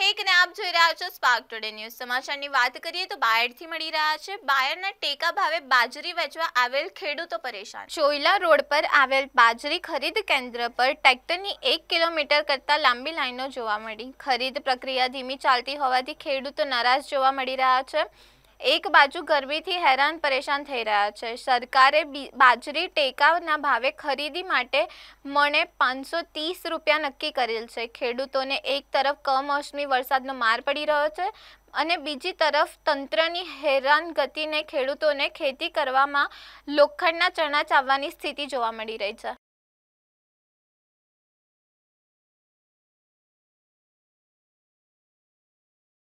hack ને આપ જોઈ રહ્યા છો સ્પાર્ક ટુડે ન્યૂઝ સમાચારની વાત કરીએ તો બાયડથી મળી રહ્યા છે બાયડના ટેકા ભાવે બાજરી વેચવા આવેલ ખેડૂતો પરેશાન ચોઈલા રોડ પર આવેલ બાજરી ખરીદ કેન્દ્ર પર ટ્રેક્ટરની એક કિલોમીટર કરતા લાંબી લાઈનો જોવા મળી ખરીદ પ્રક્રિયા ધીમી ચાલતી હોવાથી ખેડૂતો નારાજ જોવા મળી રહ્યા છે એકબાજુ ગર્મીથી હેરાન પરેશાન થઈ રહ્યા છે સરકારે બાજરી ટેકાના ભાવે ખરીદી માટે મણે 530 રૂપિયા નક્કી કરેલ છે ખેડૂતોને એક તરફ કમશની વરસાદનો માર પડી રહ્યો છે અને બીજી તરફ તંત્રની હેરાનગતિને ખેડૂતોને ખેતી કરવામાં લોખંડના ચણા ચાવવાની સ્થિતિ જોવા મળી રહી છે